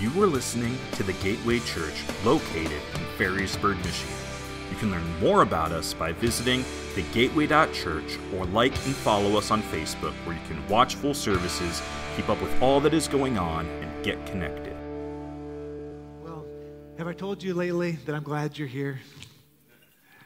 You are listening to the Gateway Church located in Ferrysburg, Michigan. You can learn more about us by visiting thegateway.church or like and follow us on Facebook where you can watch full services, keep up with all that is going on, and get connected. Well, have I told you lately that I'm glad you're here?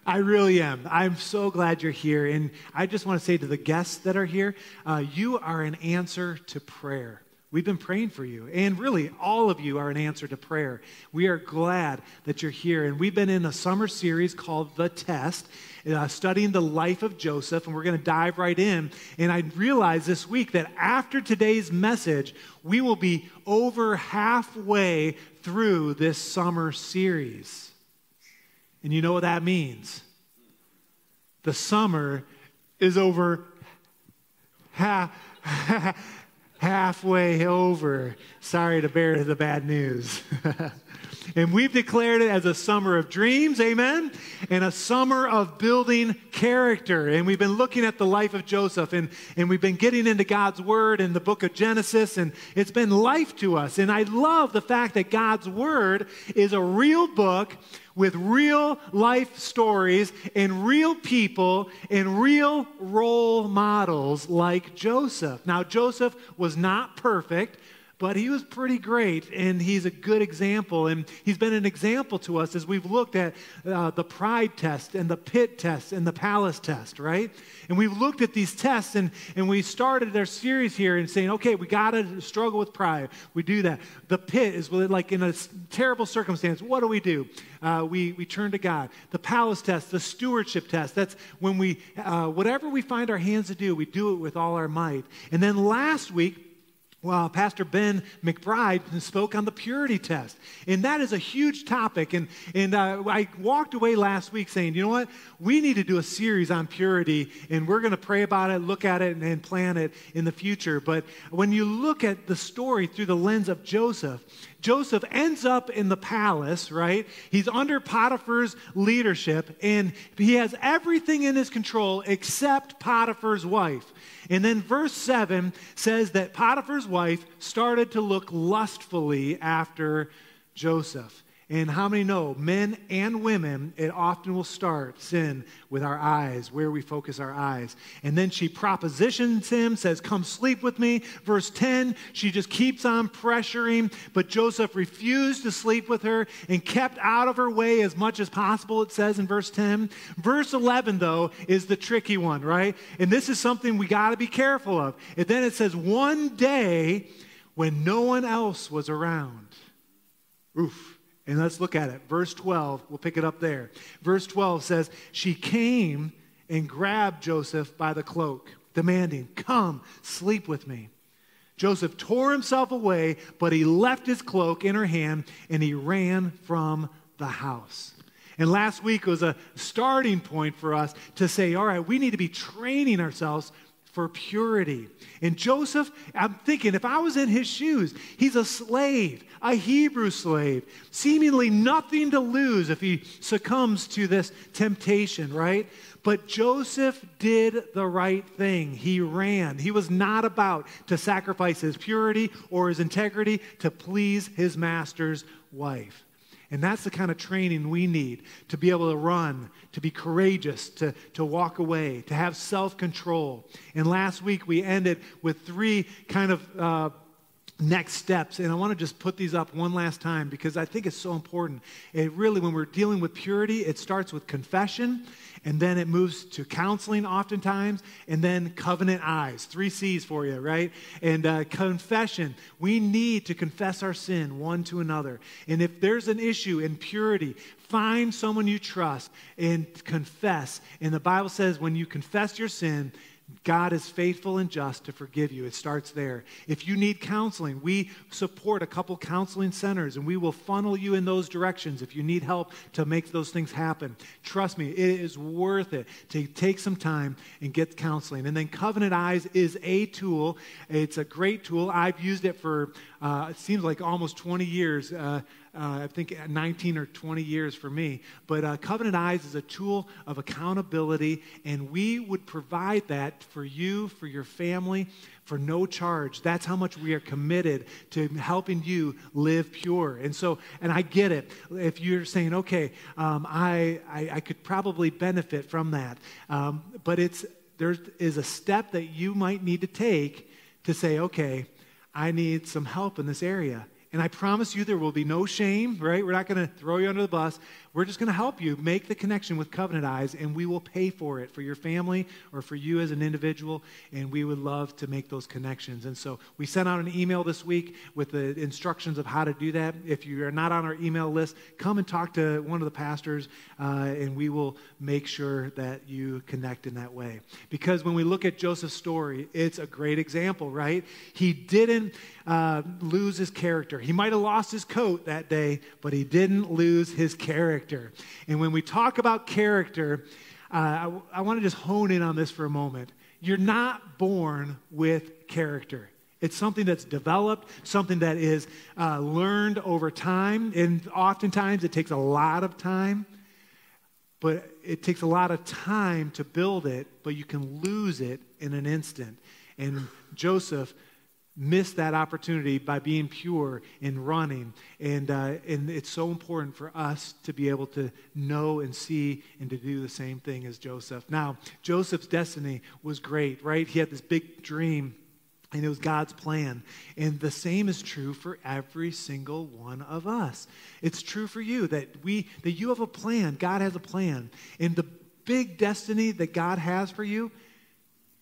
I really am. I'm so glad you're here. And I just want to say to the guests that are here, uh, you are an answer to prayer. We've been praying for you. And really, all of you are an answer to prayer. We are glad that you're here. And we've been in a summer series called The Test, uh, studying the life of Joseph. And we're going to dive right in. And I realized this week that after today's message, we will be over halfway through this summer series. And you know what that means? The summer is over half. halfway over. Sorry to bear the bad news. and we've declared it as a summer of dreams, amen, and a summer of building character. And we've been looking at the life of Joseph, and, and we've been getting into God's word in the book of Genesis, and it's been life to us. And I love the fact that God's word is a real book with real life stories and real people and real role models like Joseph. Now, Joseph was not perfect but he was pretty great, and he's a good example. And he's been an example to us as we've looked at uh, the pride test and the pit test and the palace test, right? And we've looked at these tests, and, and we started our series here and saying, okay, we got to struggle with pride. We do that. The pit is like in a terrible circumstance. What do we do? Uh, we, we turn to God. The palace test, the stewardship test, that's when we, uh, whatever we find our hands to do, we do it with all our might. And then last week, well, Pastor Ben McBride spoke on the purity test. And that is a huge topic. And, and uh, I walked away last week saying, you know what? We need to do a series on purity, and we're going to pray about it, look at it, and, and plan it in the future. But when you look at the story through the lens of Joseph, Joseph ends up in the palace, right? He's under Potiphar's leadership, and he has everything in his control except Potiphar's wife. And then verse 7 says that Potiphar's wife started to look lustfully after Joseph. And how many know, men and women, it often will start sin with our eyes, where we focus our eyes. And then she propositions him, says, Come sleep with me. Verse 10, she just keeps on pressuring, but Joseph refused to sleep with her and kept out of her way as much as possible, it says in verse 10. Verse 11, though, is the tricky one, right? And this is something we got to be careful of. And then it says, One day when no one else was around. Oof. And let's look at it. Verse 12, we'll pick it up there. Verse 12 says, She came and grabbed Joseph by the cloak, demanding, Come, sleep with me. Joseph tore himself away, but he left his cloak in her hand and he ran from the house. And last week was a starting point for us to say, all right, we need to be training ourselves for purity. And Joseph, I'm thinking, if I was in his shoes, he's a slave, a Hebrew slave, seemingly nothing to lose if he succumbs to this temptation, right? But Joseph did the right thing. He ran. He was not about to sacrifice his purity or his integrity to please his master's wife. And that's the kind of training we need to be able to run, to be courageous, to, to walk away, to have self control. And last week we ended with three kind of uh, next steps. And I want to just put these up one last time because I think it's so important. It really, when we're dealing with purity, it starts with confession and then it moves to counseling oftentimes, and then covenant eyes. Three C's for you, right? And uh, confession. We need to confess our sin one to another. And if there's an issue in purity, find someone you trust and confess. And the Bible says when you confess your sin, God is faithful and just to forgive you. It starts there. If you need counseling, we support a couple counseling centers and we will funnel you in those directions if you need help to make those things happen. Trust me, it is worth it to take some time and get counseling. And then Covenant Eyes is a tool. It's a great tool. I've used it for, uh, it seems like almost 20 years. Uh, uh, I think 19 or 20 years for me. But uh, Covenant Eyes is a tool of accountability, and we would provide that that for you, for your family, for no charge. That's how much we are committed to helping you live pure. And so, and I get it. If you're saying, okay, um, I, I, I, could probably benefit from that, um, but it's, there is a step that you might need to take to say, okay, I need some help in this area. And I promise you there will be no shame, right? We're not going to throw you under the bus. We're just going to help you make the connection with Covenant Eyes, and we will pay for it for your family or for you as an individual. And we would love to make those connections. And so we sent out an email this week with the instructions of how to do that. If you are not on our email list, come and talk to one of the pastors, uh, and we will make sure that you connect in that way. Because when we look at Joseph's story, it's a great example, right? He didn't uh, lose his character. He might have lost his coat that day, but he didn't lose his character. And when we talk about character, uh, I, I want to just hone in on this for a moment. You're not born with character. It's something that's developed, something that is uh, learned over time, and oftentimes it takes a lot of time. But it takes a lot of time to build it, but you can lose it in an instant. And Joseph miss that opportunity by being pure and running. And, uh, and it's so important for us to be able to know and see and to do the same thing as Joseph. Now, Joseph's destiny was great, right? He had this big dream. And it was God's plan. And the same is true for every single one of us. It's true for you that we that you have a plan. God has a plan. And the big destiny that God has for you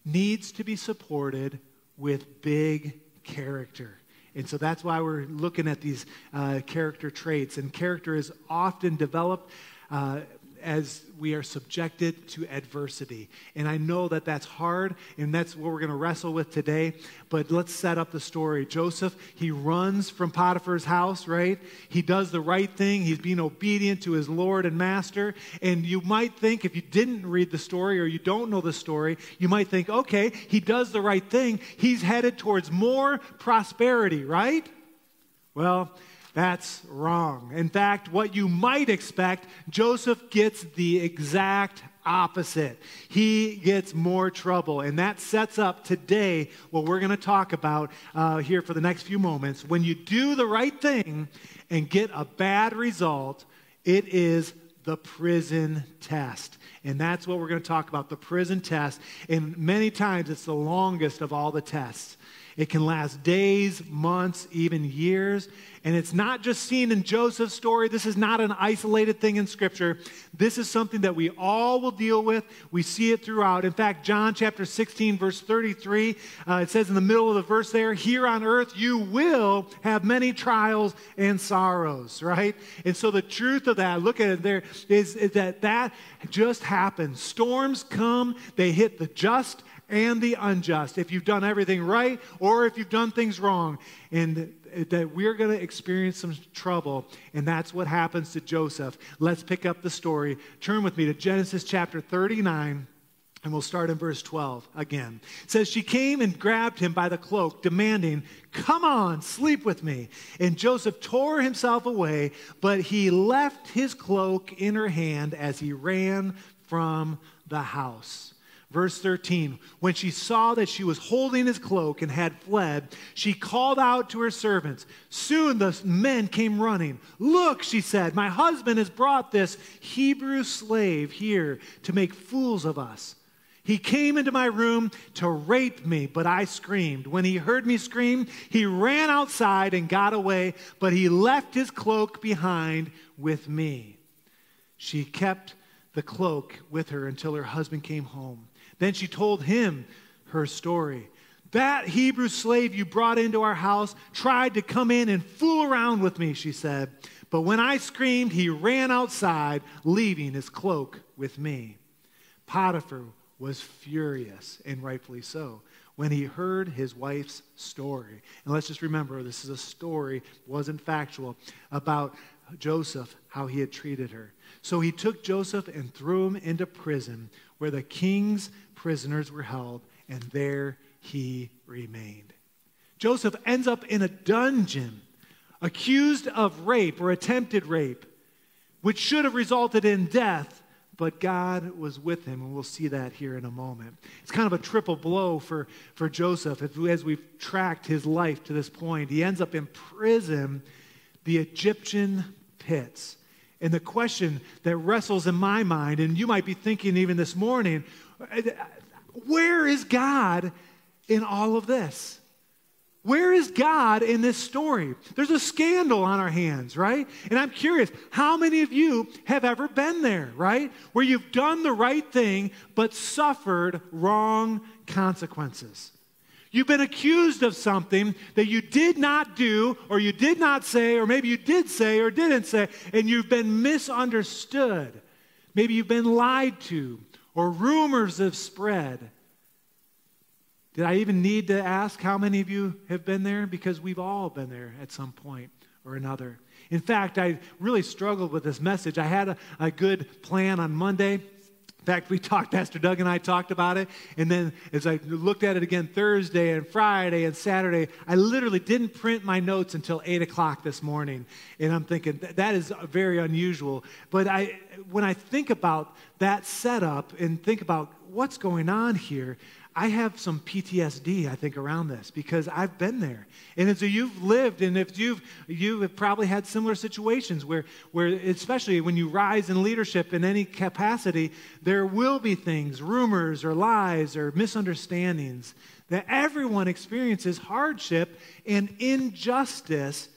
needs to be supported with big character. And so that's why we're looking at these uh, character traits. And character is often developed uh, as we are subjected to adversity. And I know that that's hard, and that's what we're going to wrestle with today. But let's set up the story. Joseph, he runs from Potiphar's house, right? He does the right thing. He's being obedient to his Lord and Master. And you might think, if you didn't read the story or you don't know the story, you might think, okay, he does the right thing. He's headed towards more prosperity, right? Well, that's wrong. In fact, what you might expect, Joseph gets the exact opposite. He gets more trouble. And that sets up today what we're going to talk about uh, here for the next few moments. When you do the right thing and get a bad result, it is the prison test. And that's what we're going to talk about the prison test. And many times it's the longest of all the tests. It can last days, months, even years. And it's not just seen in Joseph's story. This is not an isolated thing in Scripture. This is something that we all will deal with. We see it throughout. In fact, John chapter 16, verse 33, uh, it says in the middle of the verse there, Here on earth you will have many trials and sorrows, right? And so the truth of that, look at it there, is, is that that just happens. Storms come, they hit the just and the unjust. If you've done everything right or if you've done things wrong. And that we're going to experience some trouble. And that's what happens to Joseph. Let's pick up the story. Turn with me to Genesis chapter 39. And we'll start in verse 12 again. It says, She came and grabbed him by the cloak, demanding, Come on, sleep with me. And Joseph tore himself away, but he left his cloak in her hand as he ran from the house. Verse 13, when she saw that she was holding his cloak and had fled, she called out to her servants. Soon the men came running. Look, she said, my husband has brought this Hebrew slave here to make fools of us. He came into my room to rape me, but I screamed. When he heard me scream, he ran outside and got away, but he left his cloak behind with me. She kept the cloak with her until her husband came home. Then she told him her story. That Hebrew slave you brought into our house tried to come in and fool around with me, she said. But when I screamed, he ran outside, leaving his cloak with me. Potiphar was furious, and rightfully so, when he heard his wife's story. And let's just remember this is a story, wasn't factual, about Joseph, how he had treated her. So he took Joseph and threw him into prison where the king's prisoners were held, and there he remained. Joseph ends up in a dungeon, accused of rape or attempted rape, which should have resulted in death, but God was with him, and we'll see that here in a moment. It's kind of a triple blow for, for Joseph as we've tracked his life to this point. He ends up in prison, the Egyptian pits. And the question that wrestles in my mind, and you might be thinking even this morning, where is God in all of this? Where is God in this story? There's a scandal on our hands, right? And I'm curious, how many of you have ever been there, right? Where you've done the right thing but suffered wrong consequences. You've been accused of something that you did not do, or you did not say, or maybe you did say or didn't say, and you've been misunderstood. Maybe you've been lied to, or rumors have spread. Did I even need to ask how many of you have been there? Because we've all been there at some point or another. In fact, I really struggled with this message. I had a, a good plan on Monday. Fact, we talked, Pastor Doug and I talked about it. And then as I looked at it again Thursday and Friday and Saturday, I literally didn't print my notes until 8 o'clock this morning. And I'm thinking, that is very unusual. But I, when I think about that setup and think about what's going on here, I have some PTSD, I think, around this because I've been there. And as you've lived, and if you've you have probably had similar situations where, where, especially when you rise in leadership in any capacity, there will be things, rumors or lies or misunderstandings that everyone experiences hardship and injustice,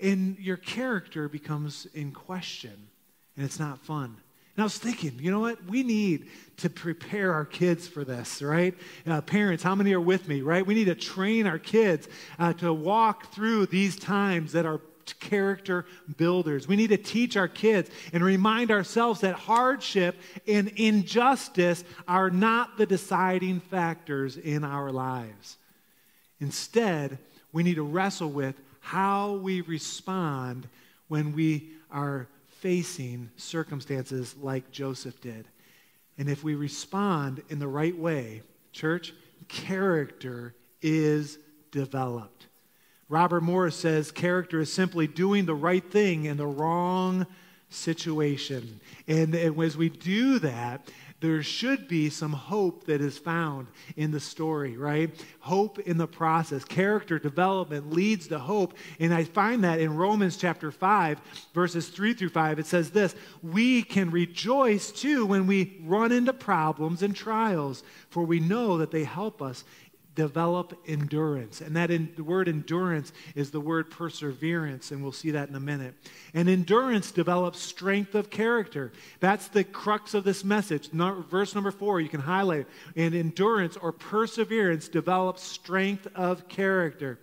and your character becomes in question, and it's not fun. And I was thinking, you know what? We need to prepare our kids for this, right? Uh, parents, how many are with me, right? We need to train our kids uh, to walk through these times that are character builders. We need to teach our kids and remind ourselves that hardship and injustice are not the deciding factors in our lives. Instead, we need to wrestle with how we respond when we are facing circumstances like Joseph did. And if we respond in the right way, church, character is developed. Robert Morris says character is simply doing the right thing in the wrong situation. And, as we do that, there should be some hope that is found in the story, right? Hope in the process. Character development leads to hope. And I find that in Romans chapter 5, verses 3 through 5, it says this We can rejoice too when we run into problems and trials, for we know that they help us develop endurance. And that in, the word endurance is the word perseverance, and we'll see that in a minute. And endurance develops strength of character. That's the crux of this message. Verse number four, you can highlight it. And endurance or perseverance develops strength of character.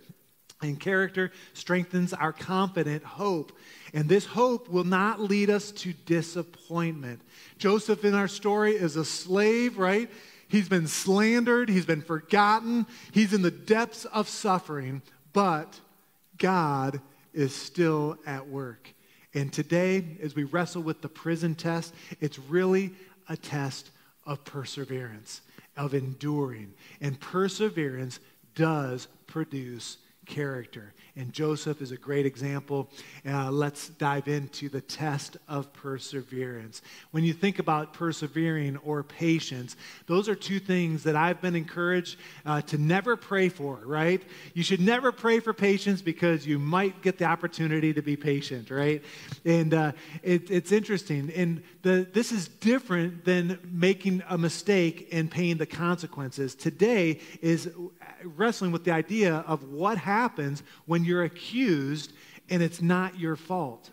And character strengthens our confident hope. And this hope will not lead us to disappointment. Joseph in our story is a slave, right? He's been slandered, he's been forgotten, he's in the depths of suffering, but God is still at work. And today, as we wrestle with the prison test, it's really a test of perseverance, of enduring. And perseverance does produce character. And Joseph is a great example. Uh, let's dive into the test of perseverance. When you think about persevering or patience, those are two things that I've been encouraged uh, to never pray for, right? You should never pray for patience because you might get the opportunity to be patient, right? And uh, it, it's interesting. And the, this is different than making a mistake and paying the consequences. Today is wrestling with the idea of what happens when you're accused and it's not your fault.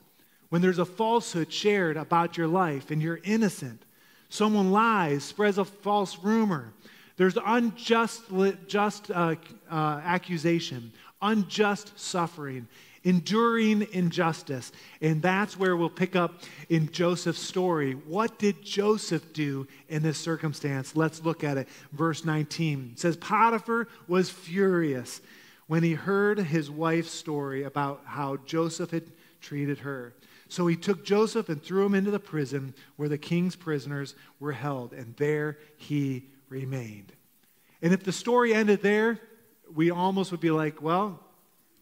When there's a falsehood shared about your life and you're innocent, someone lies, spreads a false rumor, there's unjust just, uh, uh, accusation, unjust suffering, enduring injustice. And that's where we'll pick up in Joseph's story. What did Joseph do in this circumstance? Let's look at it. Verse 19 it says, Potiphar was furious when he heard his wife's story about how Joseph had treated her. So he took Joseph and threw him into the prison where the king's prisoners were held, and there he remained. And if the story ended there, we almost would be like, well,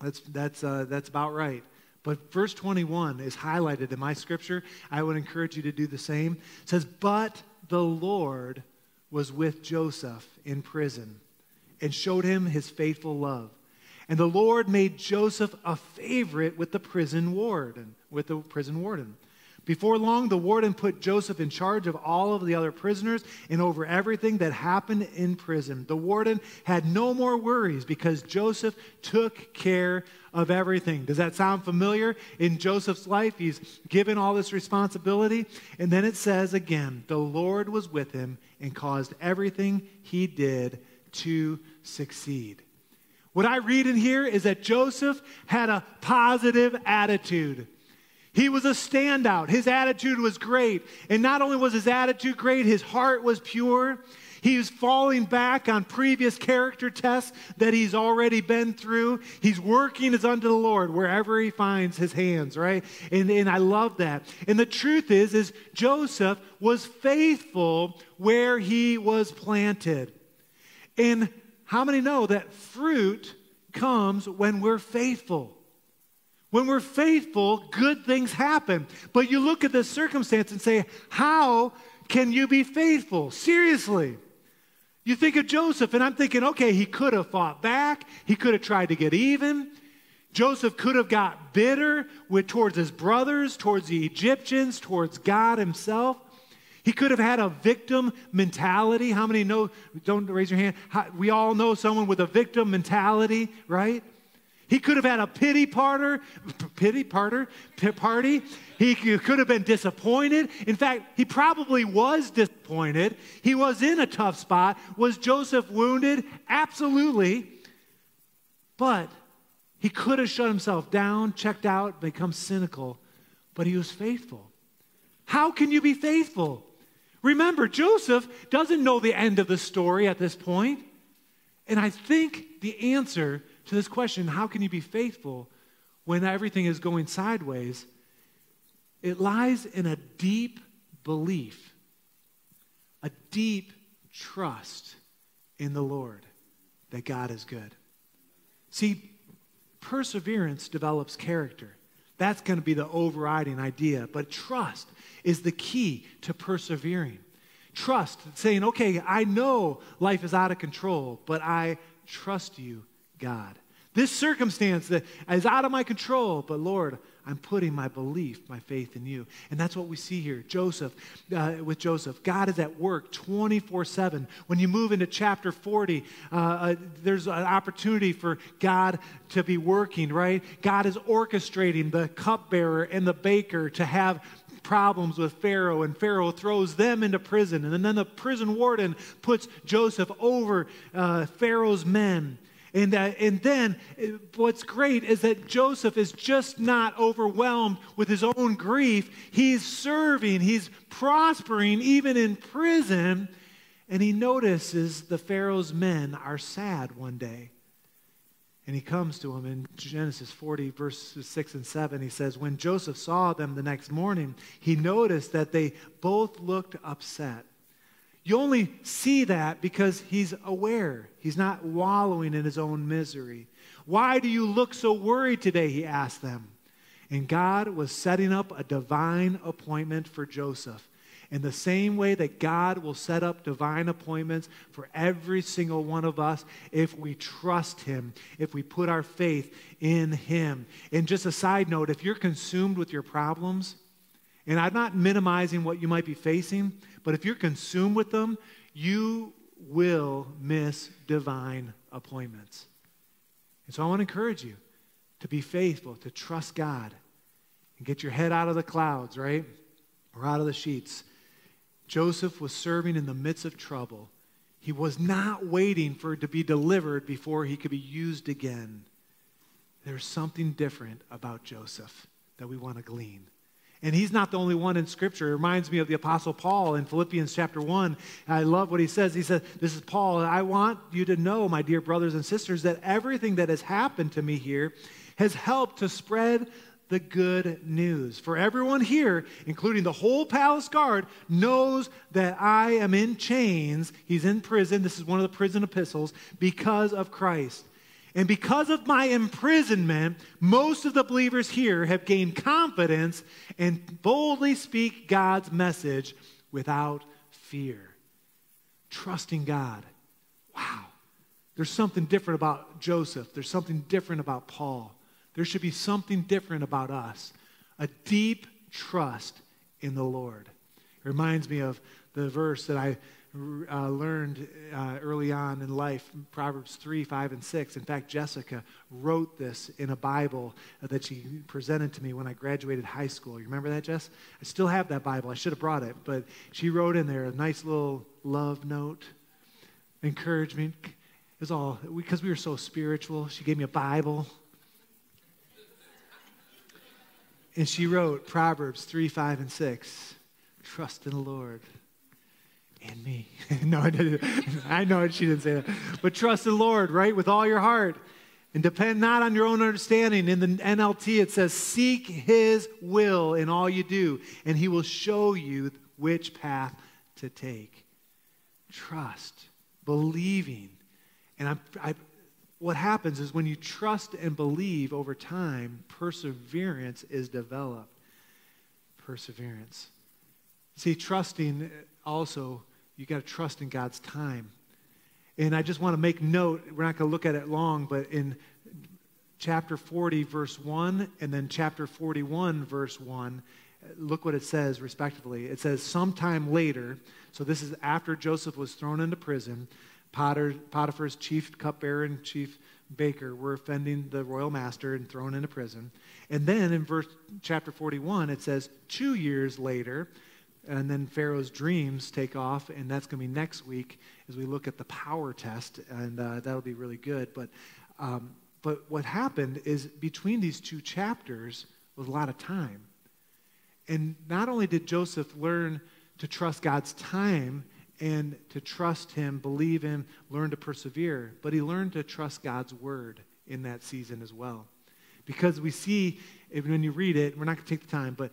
that's, that's, uh, that's about right. But verse 21 is highlighted in my scripture. I would encourage you to do the same. It says, But the Lord was with Joseph in prison and showed him his faithful love. And the Lord made Joseph a favorite with the prison warden, with the prison warden. Before long, the warden put Joseph in charge of all of the other prisoners and over everything that happened in prison. The warden had no more worries because Joseph took care of everything. Does that sound familiar? In Joseph's life, he's given all this responsibility. And then it says again, the Lord was with him and caused everything he did to succeed. What I read in here is that Joseph had a positive attitude. He was a standout. His attitude was great. And not only was his attitude great, his heart was pure. He was falling back on previous character tests that he's already been through. He's working as unto the Lord wherever he finds his hands, right? And, and I love that. And the truth is, is Joseph was faithful where he was planted. And how many know that fruit comes when we're faithful? When we're faithful, good things happen. But you look at this circumstance and say, How can you be faithful? Seriously. You think of Joseph, and I'm thinking, okay, he could have fought back, he could have tried to get even. Joseph could have got bitter with, towards his brothers, towards the Egyptians, towards God himself. He could have had a victim mentality. How many know? Don't raise your hand. We all know someone with a victim mentality, right? He could have had a pity parter, pity parter, party. He could have been disappointed. In fact, he probably was disappointed. He was in a tough spot. Was Joseph wounded? Absolutely. But he could have shut himself down, checked out, become cynical, but he was faithful. How can you be faithful? Remember, Joseph doesn't know the end of the story at this point. And I think the answer to this question how can you be faithful when everything is going sideways? It lies in a deep belief, a deep trust in the Lord that God is good. See, perseverance develops character. That's going to be the overriding idea. But trust is the key to persevering. Trust, saying, okay, I know life is out of control, but I trust you, God. This circumstance that is out of my control, but Lord, I'm putting my belief, my faith in you. And that's what we see here. Joseph, uh, with Joseph, God is at work 24 7. When you move into chapter 40, uh, uh, there's an opportunity for God to be working, right? God is orchestrating the cupbearer and the baker to have problems with Pharaoh, and Pharaoh throws them into prison. And then the prison warden puts Joseph over uh, Pharaoh's men. And, uh, and then uh, what's great is that Joseph is just not overwhelmed with his own grief. He's serving, he's prospering even in prison. And he notices the Pharaoh's men are sad one day. And he comes to him in Genesis 40, verses 6 and 7. He says, When Joseph saw them the next morning, he noticed that they both looked upset. You only see that because he's aware. He's not wallowing in his own misery. Why do you look so worried today? He asked them. And God was setting up a divine appointment for Joseph. In the same way that God will set up divine appointments for every single one of us if we trust Him, if we put our faith in Him. And just a side note if you're consumed with your problems, and I'm not minimizing what you might be facing, but if you're consumed with them, you will miss divine appointments. And so I want to encourage you to be faithful, to trust God, and get your head out of the clouds, right? Or out of the sheets. Joseph was serving in the midst of trouble. He was not waiting for it to be delivered before he could be used again. There's something different about Joseph that we want to glean. And he's not the only one in Scripture. It reminds me of the Apostle Paul in Philippians chapter 1. I love what he says. He says, This is Paul. I want you to know, my dear brothers and sisters, that everything that has happened to me here has helped to spread the good news. For everyone here, including the whole palace guard, knows that I am in chains. He's in prison. This is one of the prison epistles because of Christ. And because of my imprisonment, most of the believers here have gained confidence and boldly speak God's message without fear. Trusting God. Wow. There's something different about Joseph. There's something different about Paul. There should be something different about us. A deep trust in the Lord. It reminds me of the verse that I uh, learned uh, early on in life, Proverbs 3, 5, and 6. In fact, Jessica wrote this in a Bible that she presented to me when I graduated high school. You remember that, Jess? I still have that Bible. I should have brought it, but she wrote in there a nice little love note, encouragement. It was all because we were so spiritual. She gave me a Bible. And she wrote Proverbs 3, 5, and 6. Trust in the Lord and me. no, I, didn't. I know she didn't say that. But trust the Lord, right, with all your heart. And depend not on your own understanding. In the NLT, it says, Seek his will in all you do, and he will show you which path to take. Trust, believing. And I, I, what happens is when you trust and believe over time, perseverance is developed. Perseverance. See, trusting also you got to trust in God's time. And I just want to make note, we're not going to look at it long, but in chapter 40, verse 1, and then chapter 41, verse 1, look what it says, respectively. It says, sometime later, so this is after Joseph was thrown into prison, Potter, Potiphar's chief cupbearer and chief baker were offending the royal master and thrown into prison. And then in verse chapter 41, it says, two years later, and then Pharaoh's dreams take off, and that's going to be next week as we look at the power test, and uh, that'll be really good. But, um, but what happened is between these two chapters was a lot of time. And not only did Joseph learn to trust God's time and to trust Him, believe Him, learn to persevere, but he learned to trust God's word in that season as well. Because we see, when you read it, we're not going to take the time, but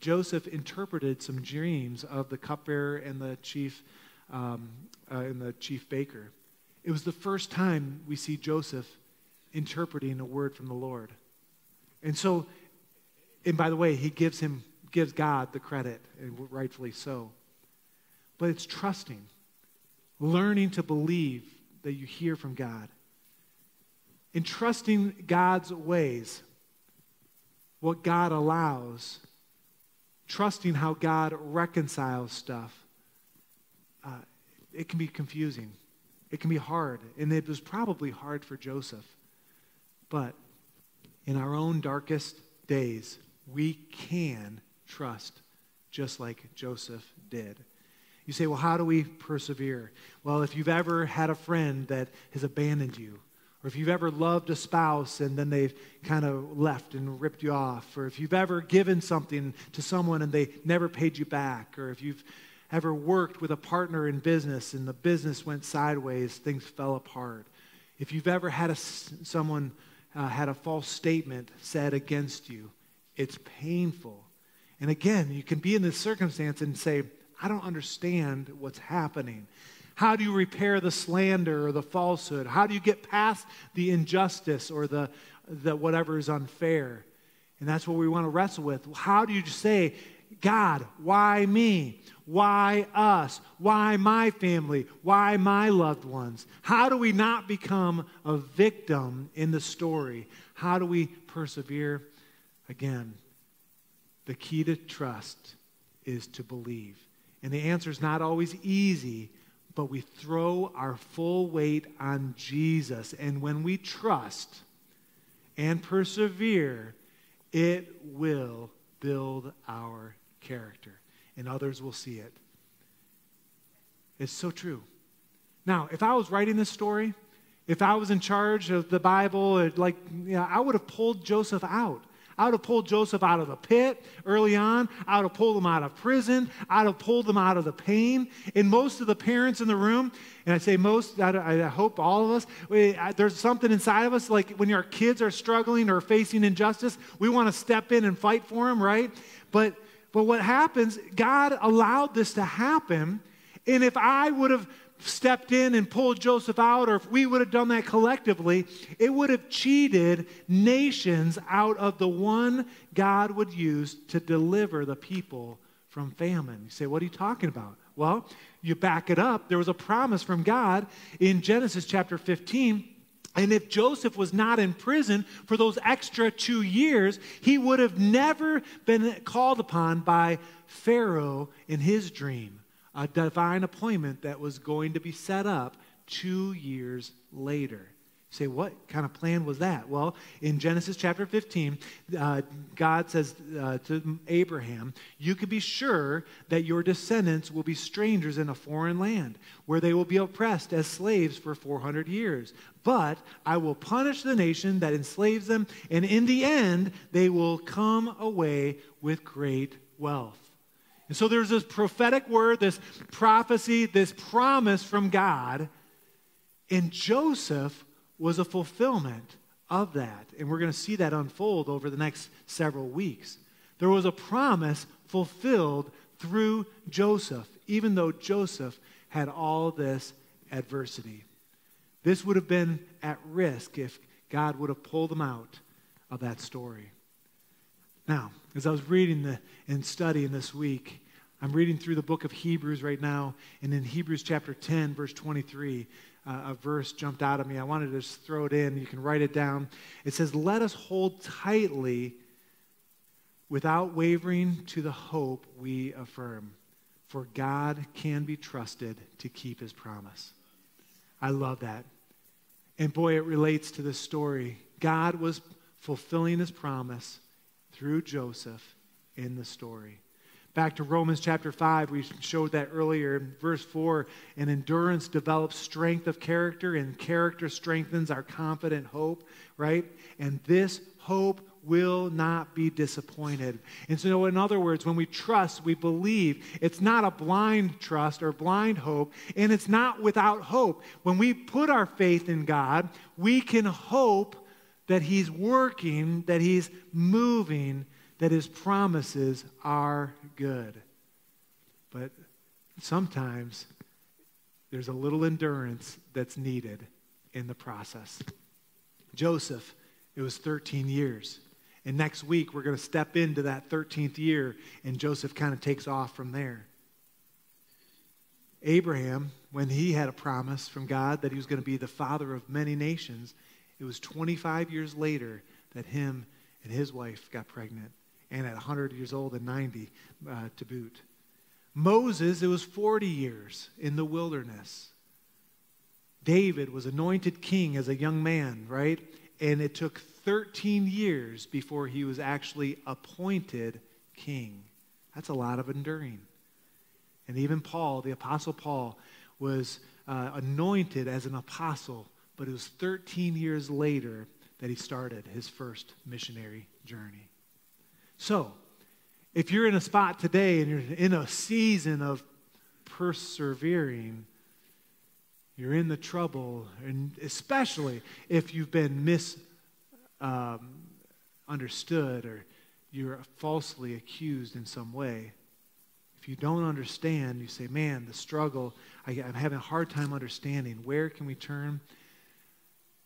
Joseph interpreted some dreams of the cupbearer and the chief um, uh, and the chief baker. It was the first time we see Joseph interpreting a word from the Lord. And so, and by the way, he gives him gives God the credit, and rightfully so. But it's trusting, learning to believe that you hear from God, and trusting God's ways, what God allows trusting how God reconciles stuff, uh, it can be confusing. It can be hard. And it was probably hard for Joseph. But in our own darkest days, we can trust just like Joseph did. You say, well, how do we persevere? Well, if you've ever had a friend that has abandoned you, or if you've ever loved a spouse and then they've kind of left and ripped you off, or if you've ever given something to someone and they never paid you back, or if you've ever worked with a partner in business and the business went sideways, things fell apart. If you've ever had a, someone uh, had a false statement said against you, it's painful. And again, you can be in this circumstance and say, I don't understand what's happening. How do you repair the slander or the falsehood? How do you get past the injustice or the, the whatever is unfair? And that's what we want to wrestle with. How do you say, God, why me? Why us? Why my family? Why my loved ones? How do we not become a victim in the story? How do we persevere? Again, the key to trust is to believe. And the answer is not always easy, but we throw our full weight on Jesus. And when we trust and persevere, it will build our character, and others will see it. It's so true. Now, if I was writing this story, if I was in charge of the Bible, like, you know, I would have pulled Joseph out. I would have pulled Joseph out of the pit early on. I would have pulled him out of prison. I would have pulled him out of the pain. And most of the parents in the room, and I say most, I, I hope all of us, we, I, there's something inside of us, like when our kids are struggling or facing injustice, we want to step in and fight for them, right? But, but what happens, God allowed this to happen. And if I would have stepped in and pulled Joseph out, or if we would have done that collectively, it would have cheated nations out of the one God would use to deliver the people from famine. You say, What are you talking about? Well, you back it up. There was a promise from God in Genesis chapter 15. And if Joseph was not in prison for those extra two years, he would have never been called upon by Pharaoh in his dream a divine appointment that was going to be set up two years later. You say, what kind of plan was that? Well, in Genesis chapter 15, uh, God says uh, to Abraham, You can be sure that your descendants will be strangers in a foreign land, where they will be oppressed as slaves for 400 years. But I will punish the nation that enslaves them, and in the end, they will come away with great wealth. And so there's this prophetic word, this prophecy, this promise from God. And Joseph was a fulfillment of that. And we're going to see that unfold over the next several weeks. There was a promise fulfilled through Joseph, even though Joseph had all this adversity. This would have been at risk if God would have pulled him out of that story. Now, as I was reading the, and studying this week, I'm reading through the book of Hebrews right now, and in Hebrews chapter 10, verse 23, uh, a verse jumped out at me. I wanted to just throw it in. You can write it down. It says, Let us hold tightly without wavering to the hope we affirm, for God can be trusted to keep his promise. I love that. And boy, it relates to this story. God was fulfilling his promise through Joseph in the story. Back to Romans chapter 5, we showed that earlier. In verse 4, and endurance develops strength of character, and character strengthens our confident hope, right? And this hope will not be disappointed. And so, in other words, when we trust, we believe. It's not a blind trust or blind hope, and it's not without hope. When we put our faith in God, we can hope that He's working, that He's moving, that His promises are good. But sometimes there's a little endurance that's needed in the process. Joseph, it was 13 years. And next week, we're going to step into that 13th year, and Joseph kind of takes off from there. Abraham, when he had a promise from God that he was going to be the father of many nations, it was 25 years later that him and his wife got pregnant, and at 100 years old and 90 uh, to boot. Moses, it was 40 years in the wilderness. David was anointed king as a young man, right? And it took 13 years before he was actually appointed king. That's a lot of enduring. And even Paul, the Apostle Paul, was uh, anointed as an apostle but it was 13 years later that he started his first missionary journey. So, if you're in a spot today and you're in a season of persevering, you're in the trouble, and especially if you've been misunderstood um, or you're falsely accused in some way. If you don't understand, you say, Man, the struggle, I, I'm having a hard time understanding. Where can we turn?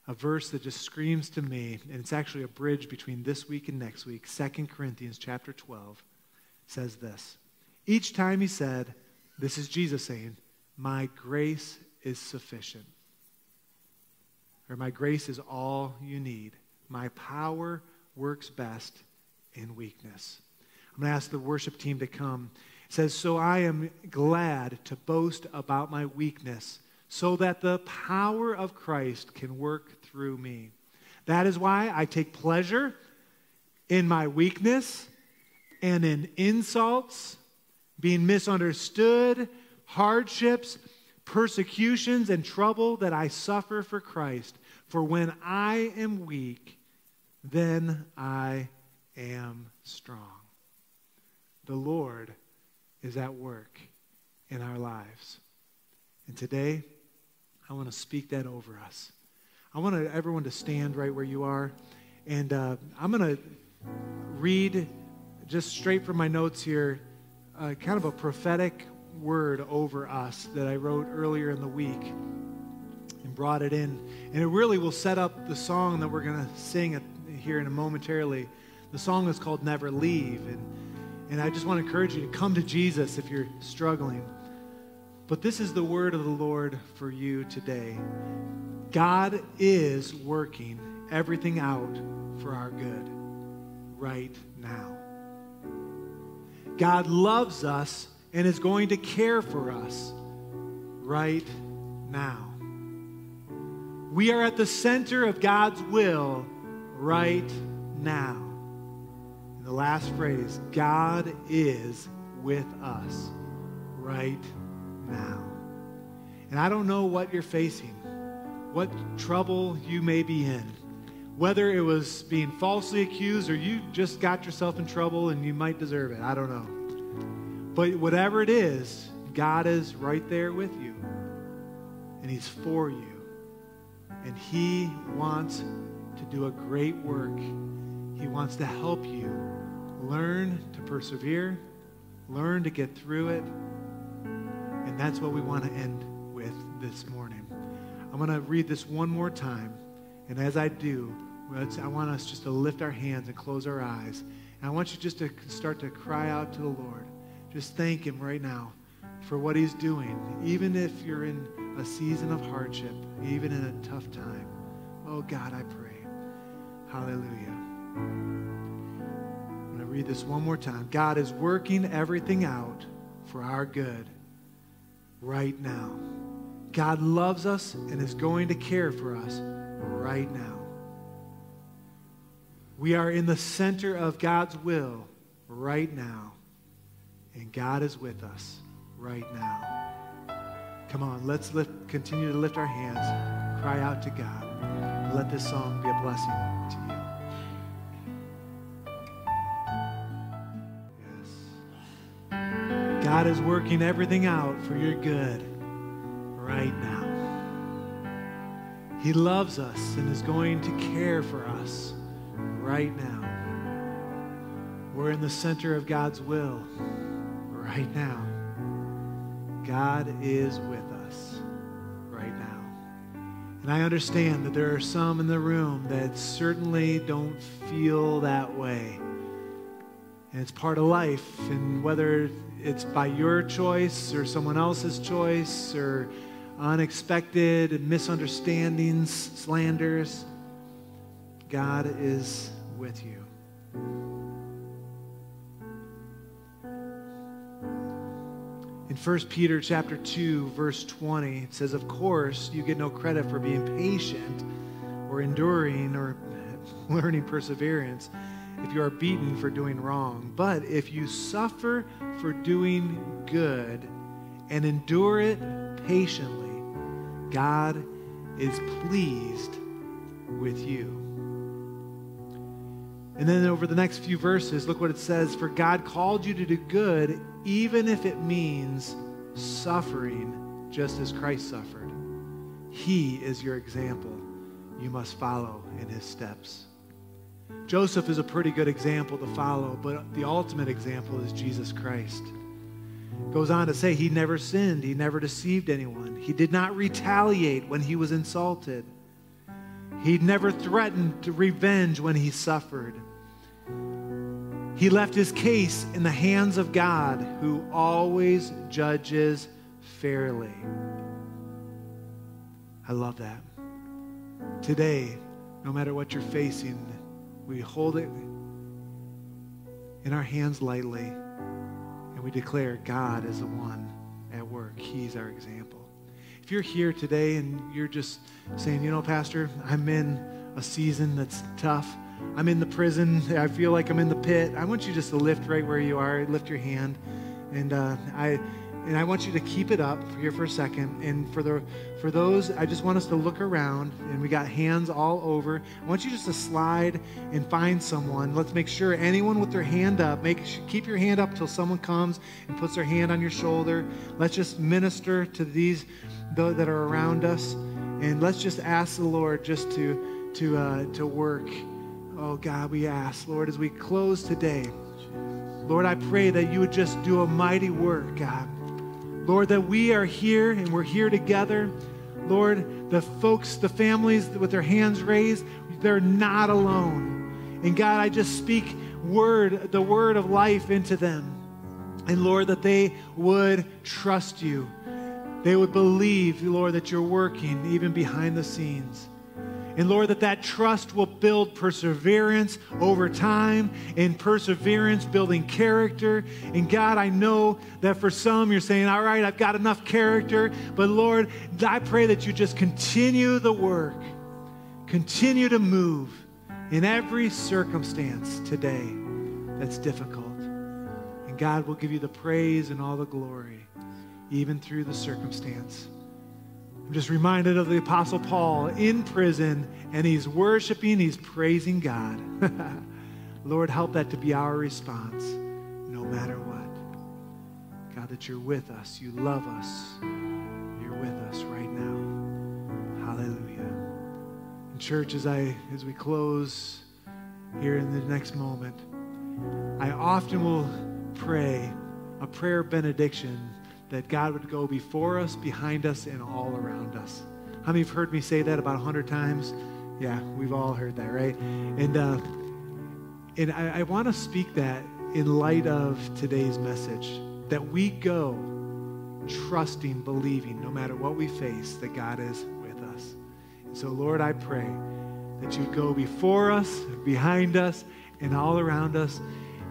A verse that just screams to me, and it's actually a bridge between this week and next week. 2 Corinthians chapter 12 says this. Each time he said, This is Jesus saying, My grace is sufficient. Or my grace is all you need. My power works best in weakness. I'm going to ask the worship team to come. It says, So I am glad to boast about my weakness so that the power of Christ can work through me. That is why I take pleasure in my weakness and in insults, being misunderstood, hardships, persecutions, and trouble that I suffer for Christ. For when I am weak, then I am strong. The Lord is at work in our lives. And today, I want to speak that over us. I want everyone to stand right where you are. And uh, I'm going to read just straight from my notes here uh, kind of a prophetic word over us that I wrote earlier in the week and brought it in. And it really will set up the song that we're going to sing here in a momentarily. The song is called Never Leave. And, and I just want to encourage you to come to Jesus if you're struggling. But this is the word of the Lord for you today. God is working everything out for our good right now. God loves us and is going to care for us right now. We are at the center of God's will right now. And the last phrase God is with us right now. And I don't know what you're facing, what trouble you may be in. Whether it was being falsely accused or you just got yourself in trouble and you might deserve it, I don't know. But whatever it is, God is right there with you. And He's for you. And He wants to do a great work. He wants to help you learn to persevere, learn to get through it. And that's what we want to end with this morning. I'm going to read this one more time. And as I do, I want us just to lift our hands and close our eyes. And I want you just to start to cry out to the Lord. Just thank Him right now for what He's doing, even if you're in a season of hardship, even in a tough time. Oh, God, I pray. Hallelujah. I'm going to read this one more time. God is working everything out for our good right now. God loves us and is going to care for us right now. We are in the center of God's will right now. And God is with us right now. Come on, let's lift, continue to lift our hands, cry out to God. Let this song be a blessing God is working everything out for your good right now. He loves us and is going to care for us right now. We're in the center of God's will right now. God is with us right now. And I understand that there are some in the room that certainly don't feel that way. And it's part of life. And whether it's by your choice or someone else's choice or unexpected misunderstandings, slanders, God is with you. In 1 Peter chapter 2 verse 20 it says of course you get no credit for being patient or enduring or learning perseverance if you are beaten for doing wrong but if you suffer for doing good and endure it patiently God is pleased with you and then over the next few verses, look what it says For God called you to do good, even if it means suffering, just as Christ suffered. He is your example. You must follow in his steps. Joseph is a pretty good example to follow, but the ultimate example is Jesus Christ. Goes on to say he never sinned, he never deceived anyone, he did not retaliate when he was insulted. He never threatened to revenge when he suffered. He left his case in the hands of God, who always judges fairly. I love that. Today, no matter what you're facing, we hold it in our hands lightly and we declare God is the one at work. He's our example. If you're here today and you're just saying, you know, Pastor, I'm in a season that's tough. I'm in the prison. I feel like I'm in the pit. I want you just to lift right where you are. Lift your hand, and uh, I and I want you to keep it up here for a second. And for the for those, I just want us to look around, and we got hands all over. I want you just to slide and find someone. Let's make sure anyone with their hand up, make keep your hand up till someone comes and puts their hand on your shoulder. Let's just minister to these that are around us. And let's just ask the Lord just to, to, uh, to work. Oh, God, we ask, Lord, as we close today, Lord, I pray that you would just do a mighty work, God. Lord, that we are here and we're here together. Lord, the folks, the families with their hands raised, they're not alone. And God, I just speak word, the word of life into them. And Lord, that they would trust you. They would believe, Lord, that you're working even behind the scenes. And Lord, that that trust will build perseverance over time and perseverance building character. And God, I know that for some you're saying, all right, I've got enough character. But Lord, I pray that you just continue the work, continue to move in every circumstance today that's difficult. And God will give you the praise and all the glory, even through the circumstance. I'm just reminded of the Apostle Paul in prison, and he's worshiping, he's praising God. Lord, help that to be our response, no matter what. God, that you're with us, you love us, you're with us right now. Hallelujah. And church, as I as we close here in the next moment, I often will pray a prayer benediction that God would go before us, behind us, and all around us. How many have heard me say that about a hundred times? Yeah, we've all heard that, right? And uh, and I, I want to speak that in light of today's message that we go trusting, believing, no matter what we face, that God is with us. And so, Lord, I pray that you go before us, behind us, and all around us,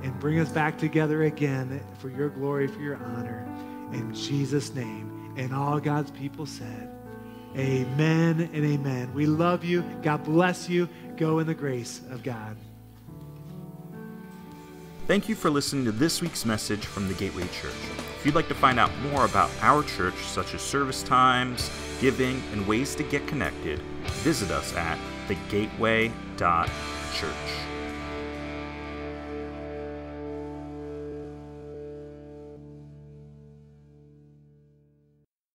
and bring us back together again for your glory, for your honor in Jesus' name. And all God's people said, Amen and amen. We love you. God bless you. Go in the grace of God. Thank you for listening to this week's message from the Gateway Church. If you'd like to find out more about our church, such as service times, giving, and ways to get connected, visit us at thegateway.church.